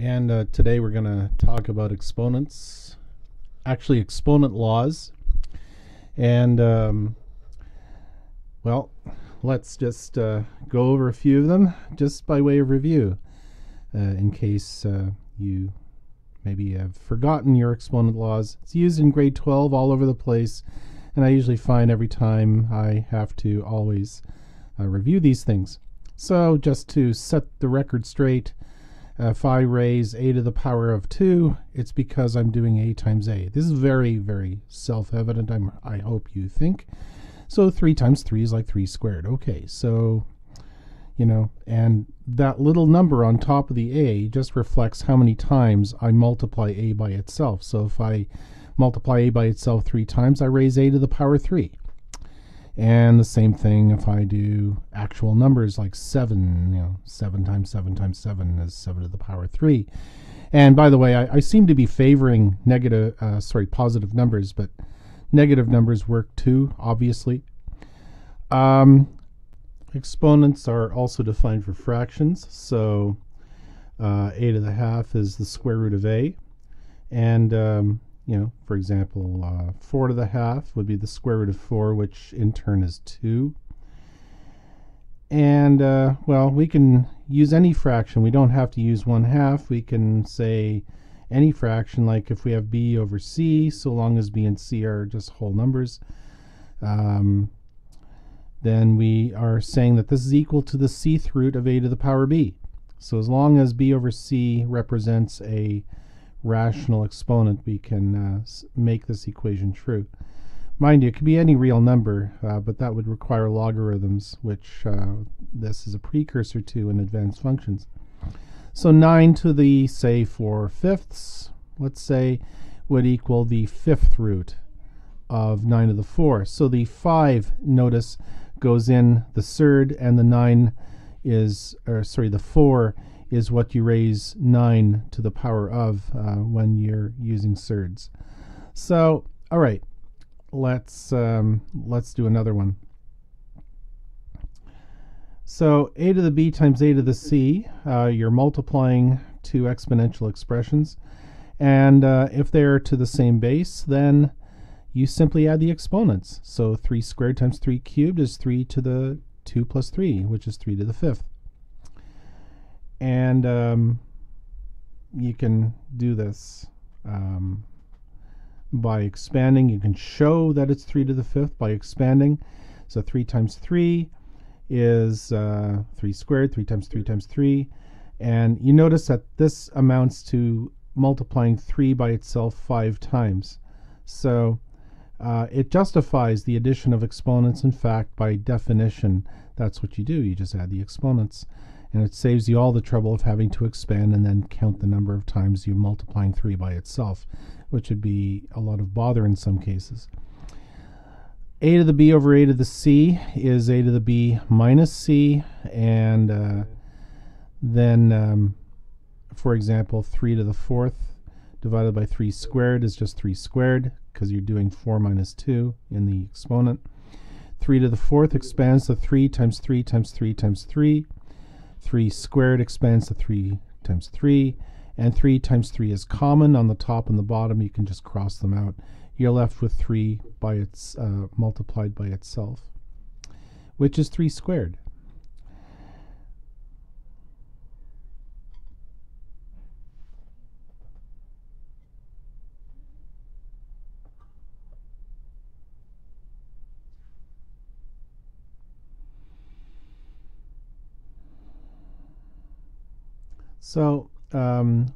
And uh, today we're going to talk about exponents, actually, exponent laws. And, um, well, let's just uh, go over a few of them just by way of review uh, in case uh, you maybe have forgotten your exponent laws. It's used in grade 12 all over the place, and I usually find every time I have to always uh, review these things. So, just to set the record straight, if I raise a to the power of 2, it's because I'm doing a times a. This is very, very self-evident, I'm, I hope you think. So 3 times 3 is like 3 squared. Okay, so, you know, and that little number on top of the a just reflects how many times I multiply a by itself. So if I multiply a by itself 3 times, I raise a to the power 3. And the same thing if I do actual numbers like 7, you know, 7 times 7 times 7 is 7 to the power 3. And by the way, I, I seem to be favoring negative, uh, sorry, positive numbers, but negative numbers work too, obviously. Um, exponents are also defined for fractions. So uh, a to the half is the square root of a. And um, you know, for example, uh, 4 to the half would be the square root of 4, which in turn is 2. And, uh, well, we can use any fraction. We don't have to use 1 half. We can say any fraction, like if we have b over c, so long as b and c are just whole numbers, um, then we are saying that this is equal to the cth root of a to the power b. So as long as b over c represents a rational exponent, we can uh, make this equation true. Mind you, it could be any real number, uh, but that would require logarithms, which uh, this is a precursor to in advanced functions. So 9 to the, say, 4 fifths, let's say, would equal the fifth root of 9 to the 4. So the 5, notice, goes in the third, and the 9 is, or sorry, the 4 is what you raise 9 to the power of uh, when you're using surds. So, all right, let's um, let's do another one. So a to the b times a to the c, uh, you're multiplying two exponential expressions. And uh, if they're to the same base, then you simply add the exponents. So 3 squared times 3 cubed is 3 to the 2 plus 3, which is 3 to the fifth and um, you can do this um, by expanding. You can show that it's 3 to the fifth by expanding. So 3 times 3 is uh, 3 squared, 3 times 3 times 3. And you notice that this amounts to multiplying 3 by itself 5 times. So uh, it justifies the addition of exponents. In fact, by definition, that's what you do. You just add the exponents and it saves you all the trouble of having to expand and then count the number of times you're multiplying 3 by itself, which would be a lot of bother in some cases. a to the b over a to the c is a to the b minus c, and uh, then, um, for example, 3 to the fourth divided by 3 squared is just 3 squared, because you're doing 4 minus 2 in the exponent. 3 to the fourth expands to 3 times 3 times 3 times 3, 3 squared expands to 3 times 3, and 3 times 3 is common on the top and the bottom. You can just cross them out. You're left with 3 by its uh, multiplied by itself, which is 3 squared. So um,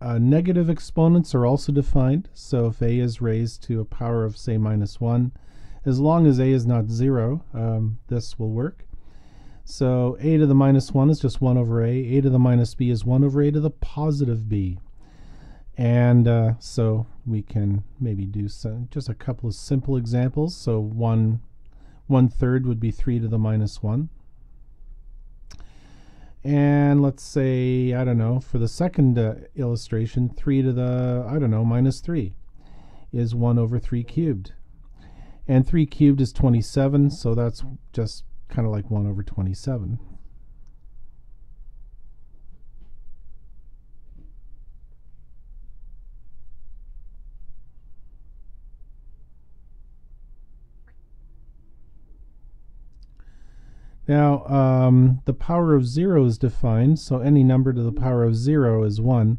uh, negative exponents are also defined. So if a is raised to a power of, say, minus 1, as long as a is not 0, um, this will work. So a to the minus 1 is just 1 over a. a to the minus b is 1 over a to the positive b. And uh, so we can maybe do some, just a couple of simple examples. So 1, 1 third would be 3 to the minus 1. And let's say, I don't know, for the second uh, illustration, 3 to the, I don't know, minus 3 is 1 over 3 cubed. And 3 cubed is 27, so that's just kind of like 1 over 27. Now, um, the power of 0 is defined, so any number to the power of 0 is 1.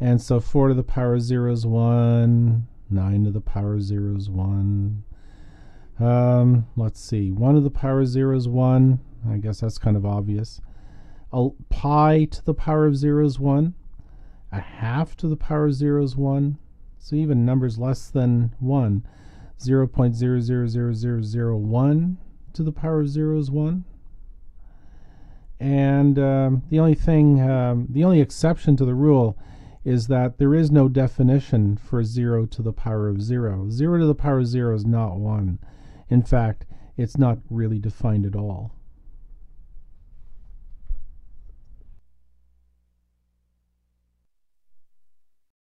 And so 4 to the power of 0 is 1, 9 to the power of 0 is 1. Um, let's see, 1 to the power of 0 is 1. I guess that's kind of obvious. A pi to the power of 0 is 1. A half to the power of 0 is 1. So even numbers less than 1. 0 0.000001 to the power of 0 is 1. And um, the only thing, um, the only exception to the rule is that there is no definition for 0 to the power of 0. 0 to the power of 0 is not 1. In fact, it's not really defined at all.